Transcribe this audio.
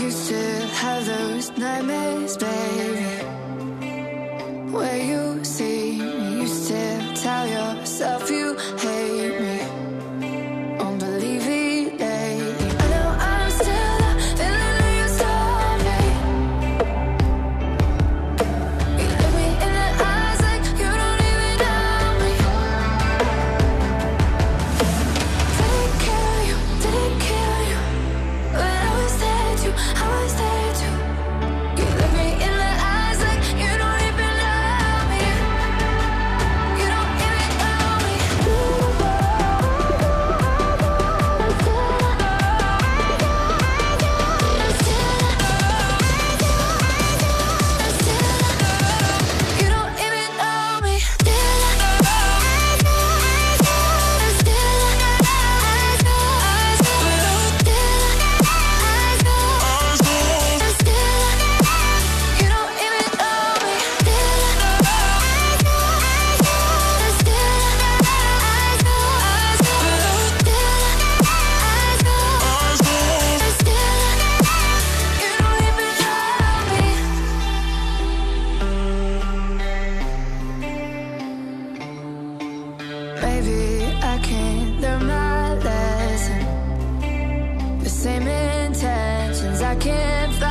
you still have those nightmares, baby. Where you see me, you still tell yourself you hate Maybe I can't learn my lesson. The same intentions I can't find.